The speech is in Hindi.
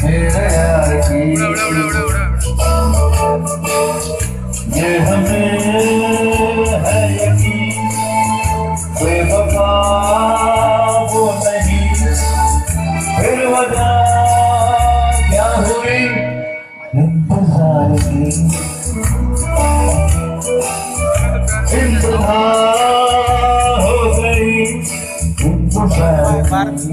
मेरे यार की ये हमें है यकीन कोई वफा वो नहीं फिर वजह क्या हुई इंतज़ार की इंतहा हो गई इंतज़ार की